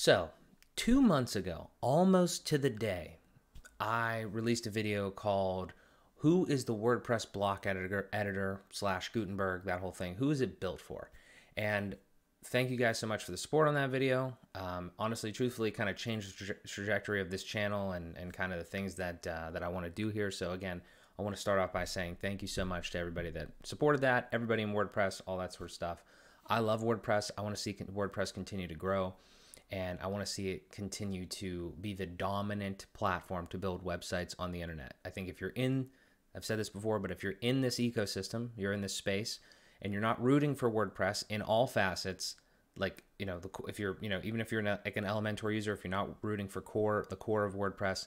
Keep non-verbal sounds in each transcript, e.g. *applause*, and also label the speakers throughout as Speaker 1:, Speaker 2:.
Speaker 1: So, two months ago, almost to the day, I released a video called "Who is the WordPress block editor editor slash Gutenberg?" That whole thing. Who is it built for? And thank you guys so much for the support on that video. Um, honestly, truthfully, kind of changed the tra- trajectory of this channel and, and kind of the things that uh, that I want to do here. So again, I want to start off by saying thank you so much to everybody that supported that, everybody in WordPress, all that sort of stuff. I love WordPress. I want to see WordPress continue to grow, and I want to see it continue to be the dominant platform to build websites on the internet. I think if you're in, I've said this before, but if you're in this ecosystem, you're in this space and you're not rooting for WordPress in all facets, like you know, the, if you're you know even if you're not, like an Elementor user, if you're not rooting for core the core of WordPress,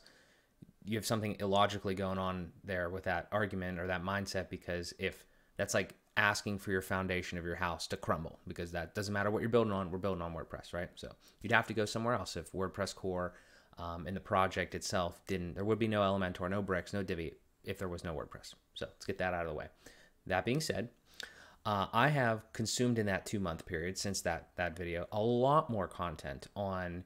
Speaker 1: you have something illogically going on there with that argument or that mindset because if that's like asking for your foundation of your house to crumble because that doesn't matter what you're building on we're building on wordpress right so you'd have to go somewhere else if wordpress core um, and the project itself didn't there would be no elementor no bricks no divi if there was no wordpress so let's get that out of the way that being said uh, I have consumed in that two month period since that that video a lot more content on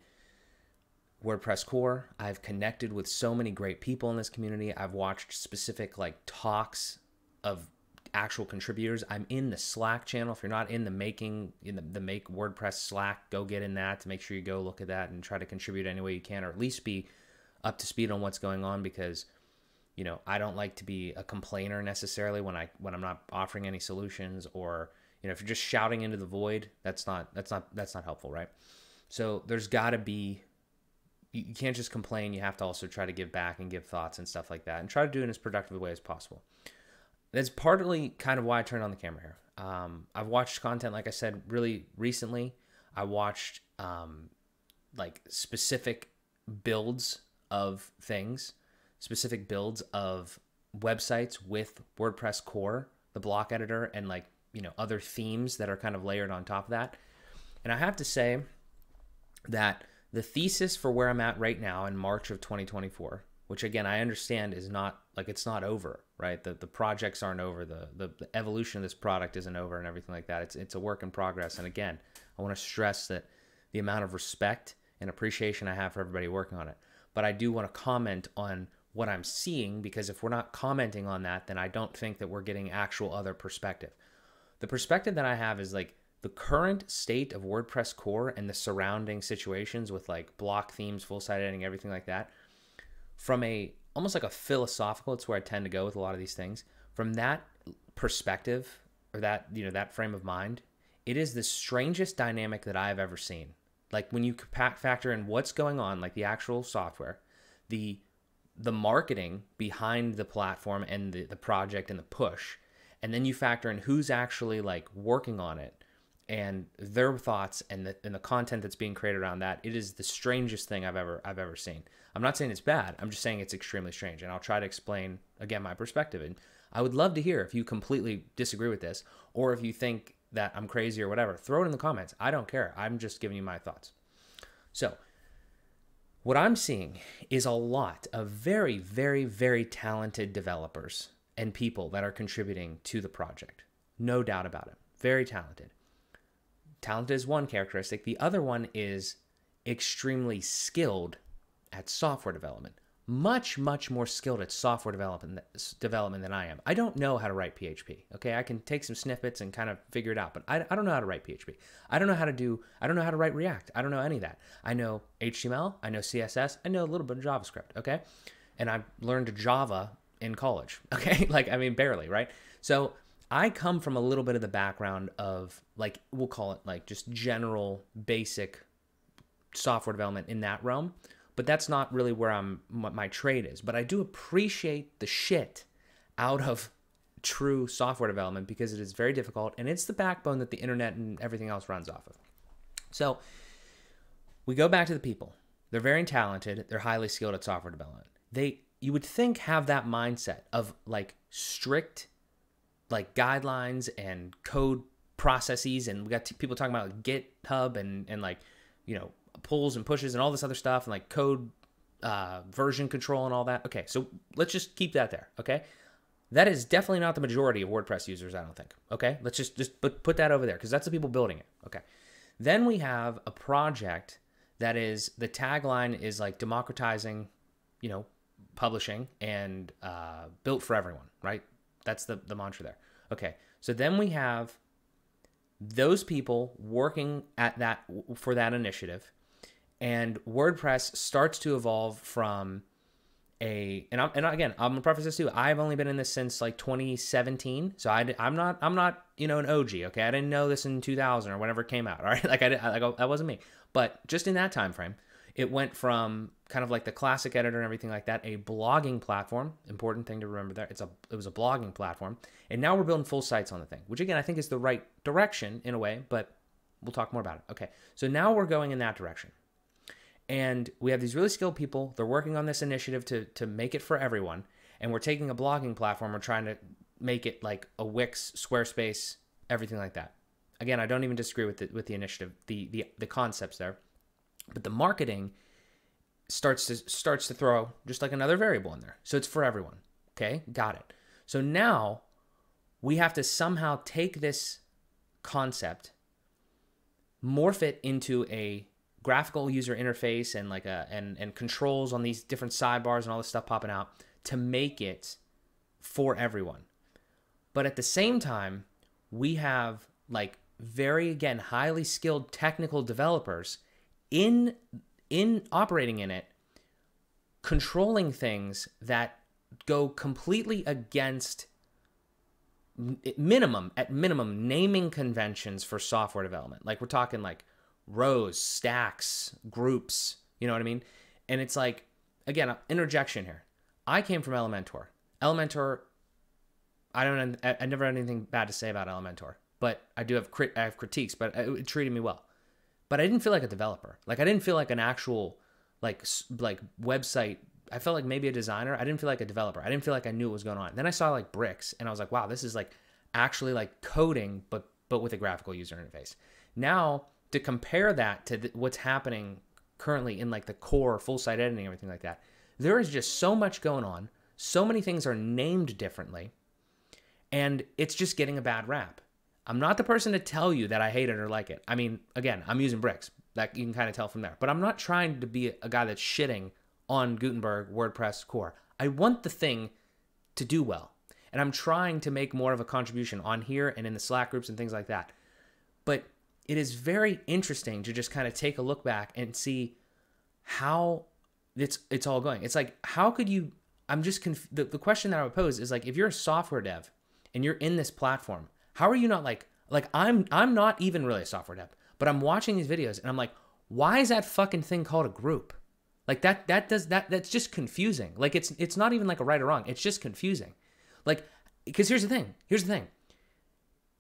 Speaker 1: WordPress core. I've connected with so many great people in this community. I've watched specific like talks of actual contributors. I'm in the Slack channel. If you're not in the making in the, the make WordPress Slack, go get in that to make sure you go look at that and try to contribute any way you can, or at least be up to speed on what's going on because you know i don't like to be a complainer necessarily when i when i'm not offering any solutions or you know if you're just shouting into the void that's not that's not that's not helpful right so there's got to be you can't just complain you have to also try to give back and give thoughts and stuff like that and try to do it in as productive a way as possible that's partly kind of why i turned on the camera here um, i've watched content like i said really recently i watched um, like specific builds of things specific builds of websites with WordPress core, the block editor, and like, you know, other themes that are kind of layered on top of that. And I have to say that the thesis for where I'm at right now in March of 2024, which again I understand is not like it's not over, right? The the projects aren't over, the, the the evolution of this product isn't over and everything like that. It's it's a work in progress. And again, I want to stress that the amount of respect and appreciation I have for everybody working on it. But I do want to comment on what I'm seeing because if we're not commenting on that, then I don't think that we're getting actual other perspective. The perspective that I have is like the current state of WordPress core and the surrounding situations with like block themes, full site editing, everything like that. From a almost like a philosophical, it's where I tend to go with a lot of these things. From that perspective or that, you know, that frame of mind, it is the strangest dynamic that I've ever seen. Like when you factor in what's going on, like the actual software, the the marketing behind the platform and the, the project and the push and then you factor in who's actually like working on it and their thoughts and the, and the content that's being created around that it is the strangest thing i've ever i've ever seen. I'm not saying it's bad. I'm just saying it's extremely strange and i'll try to explain again my perspective. And i would love to hear if you completely disagree with this or if you think that i'm crazy or whatever. Throw it in the comments. I don't care. I'm just giving you my thoughts. So what I'm seeing is a lot of very, very, very talented developers and people that are contributing to the project. No doubt about it. Very talented. Talented is one characteristic. The other one is extremely skilled at software development much much more skilled at software development development than I am. I don't know how to write PHP. Okay, I can take some snippets and kind of figure it out, but I, I don't know how to write PHP. I don't know how to do I don't know how to write React. I don't know any of that. I know HTML, I know CSS, I know a little bit of JavaScript, okay? And I learned Java in college, *laughs* okay? like I mean barely, right? So I come from a little bit of the background of like we'll call it like just general basic software development in that realm but that's not really where I'm my trade is. But I do appreciate the shit out of true software development because it is very difficult and it's the backbone that the internet and everything else runs off of. So we go back to the people. They're very talented, they're highly skilled at software development. They you would think have that mindset of like strict like guidelines and code processes and we got people talking about like GitHub and and like you know pulls and pushes and all this other stuff and like code uh, version control and all that. Okay, so let's just keep that there. Okay, that is definitely not the majority of WordPress users. I don't think. Okay, let's just just put put that over there because that's the people building it. Okay, then we have a project that is the tagline is like democratizing, you know, publishing and uh, built for everyone, right? That's the the mantra there. Okay, so then we have those people working at that for that initiative, and WordPress starts to evolve from a and I'm, and again I'm gonna preface this too. I've only been in this since like 2017, so I I'm not I'm not you know an OG. Okay, I didn't know this in 2000 or whenever it came out. *laughs* All right, like I I like that wasn't me. But just in that time frame, it went from kind of like the classic editor and everything like that, a blogging platform. Important thing to remember there. It's a it was a blogging platform, and now we're building full sites on the thing, which again I think is the right direction in a way, but we'll talk more about it. Okay, so now we're going in that direction. And we have these really skilled people. They're working on this initiative to to make it for everyone. And we're taking a blogging platform. We're trying to make it like a Wix, Squarespace, everything like that. Again, I don't even disagree with the with the initiative, the the the concepts there, but the marketing starts to starts to throw just like another variable in there. So it's for everyone. Okay, got it. So now we have to somehow take this concept, morph it into a graphical user interface and like a and and controls on these different sidebars and all this stuff popping out to make it for everyone. But at the same time, we have like very again highly skilled technical developers in in operating in it controlling things that go completely against minimum at minimum naming conventions for software development like we're talking like rows, stacks, groups. You know what I mean? And it's like, again, uh, interjection here. I came from Elementor. Elementor, I don't, I, I never had anything bad to say about Elementor, but I do have crit, I have critiques, but it, it treated me well. But I didn't feel like a developer. Like I didn't feel like an actual, like like website. I felt like maybe a designer. I didn't feel like a developer. I didn't feel like I knew what was going on. Then I saw like bricks, and I was like, wow, this is like actually like coding, but but with a graphical user interface. Now to compare that to what's happening currently in like the core full site editing everything like that there is just so much going on so many things are named differently and it's just getting a bad rap i'm not the person to tell you that i hate it or like it. I mean again i'm using bricks. That you can kind of tell from there. But i'm not trying to be a guy that's shitting on gutenberg wordpress core. I want the thing to do well. And i'm trying to make more of a contribution on here and in the slack groups and things like that. But it is very interesting to just kind of take a look back and see how it's it's all going. It's like how could you? I'm just conf- the the question that I would pose is like if you're a software dev and you're in this platform, how are you not like like I'm I'm not even really a software dev, but I'm watching these videos and I'm like, why is that fucking thing called a group? Like that that does that that's just confusing. Like it's it's not even like a right or wrong. It's just confusing. Like because here's the thing. Here's the thing.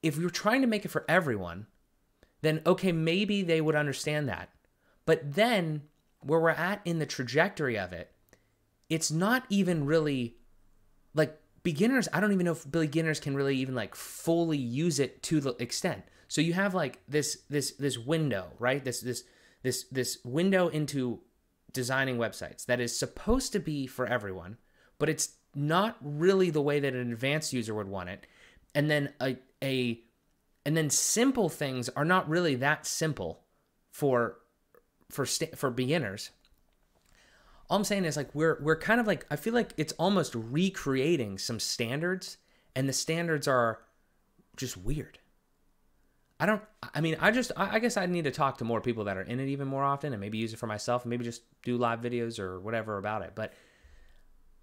Speaker 1: If you're trying to make it for everyone, then okay, maybe they would understand that. But then where we're at in the trajectory of it, it's not even really like beginners. I don't even know if beginners can really even like fully use it to the extent. So you have like this this this window, right? This this this this window into designing websites that is supposed to be for everyone, but it's not really the way that an advanced user would want it. And then a a and then simple things are not really that simple for for st- for beginners all i'm saying is like we're we're kind of like i feel like it's almost recreating some standards and the standards are just weird i don't i mean i just i guess i need to talk to more people that are in it even more often and maybe use it for myself and maybe just do live videos or whatever about it but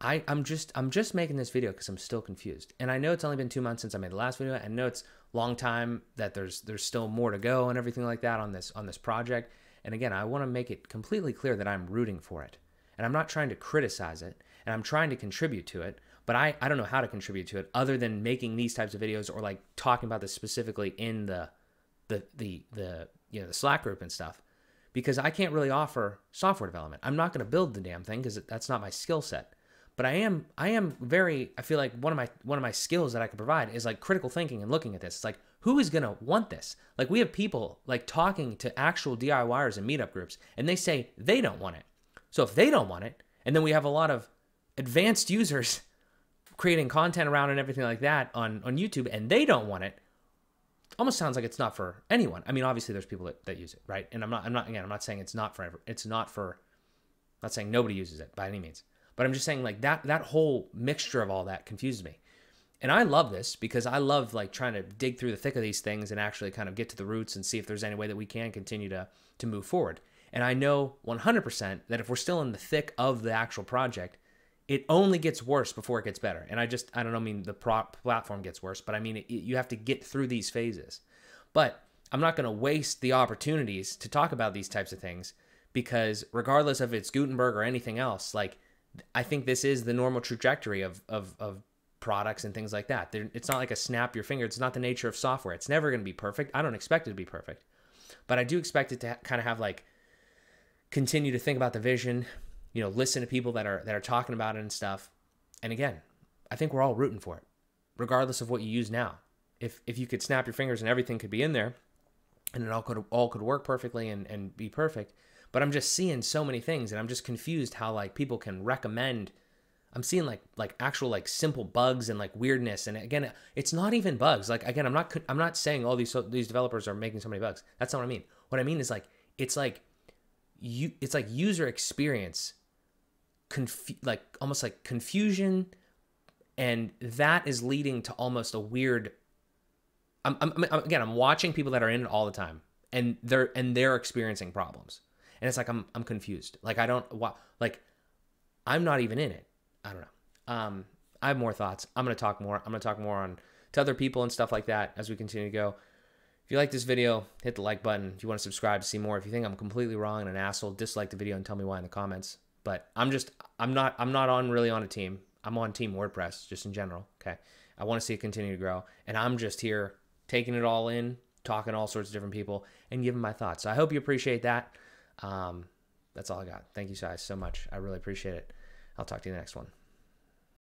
Speaker 1: I, I'm just I'm just making this video because I'm still confused, and I know it's only been two months since I made the last video. I know it's long time that there's there's still more to go and everything like that on this on this project. And again, I want to make it completely clear that I'm rooting for it, and I'm not trying to criticize it, and I'm trying to contribute to it. But I I don't know how to contribute to it other than making these types of videos or like talking about this specifically in the the the the you know the Slack group and stuff because I can't really offer software development. I'm not going to build the damn thing because that's not my skill set but I am I am very I feel like one of my one of my skills that I can provide is like critical thinking and looking at this. It's like who is going to want this? Like we have people like talking to actual DIYers and meetup groups and they say they don't want it. So if they don't want it, and then we have a lot of advanced users *laughs* creating content around and everything like that on on YouTube and they don't want it, almost sounds like it's not for anyone. I mean, obviously there's people that, that use it, right? And I'm not I'm not again, I'm not saying it's not for. It's not for I'm not saying nobody uses it by any means. But I'm just saying like that that whole mixture of all that confuses me. And I love this because I love like trying to dig through the thick of these things and actually kind of get to the roots and see if there's any way that we can continue to to move forward. And I know 100% that if we're still in the thick of the actual project, it only gets worse before it gets better. And I just, I don't know, I mean, the prop platform gets worse, but I mean, it, you have to get through these phases. But I'm not going to waste the opportunities to talk about these types of things because regardless of it's Gutenberg or anything else, like, I think this is the normal trajectory of, of, of products and things like that. It's not like a snap your finger. It's not the nature of software. It's never going to be perfect. I don't expect it to be perfect, but I do expect it to kind of have like continue to think about the vision, you know, listen to people that are that are talking about it and stuff. And again, I think we're all rooting for it, regardless of what you use now. If if you could snap your fingers and everything could be in there, and it all could all could work perfectly and, and be perfect. But I'm just seeing so many things and I'm just confused how like people can recommend I'm seeing like like actual like simple bugs and like weirdness and again it's not even bugs. Like again I'm not I'm not saying all these so, these developers are making so many bugs. That's not what I mean. What I mean is like it's like you it's like user experience confu- like almost like confusion and that is leading to almost a weird I'm, I'm, I'm, again i'm watching people that are in it all the time and they're and they're experiencing problems. And it's like i'm i'm confused. Like i don't like i'm not even in it. I don't know. Um i have more thoughts. I'm going to talk more i'm going to talk more on to other people and stuff like that as we continue to go if you like this video, hit the like button. If you want to subscribe to see more, if you think I'm completely wrong and an asshole, dislike the video and tell me why in the comments. But I'm just I'm not I'm not on really on a team. I'm on Team WordPress just in general. Okay, I want to see it continue to grow, and I'm just here taking it all in, talking to all sorts of different people, and giving my thoughts. So I hope you appreciate that. Um, that's all I got. Thank you guys so much. I really appreciate it. I'll talk to you in the next one.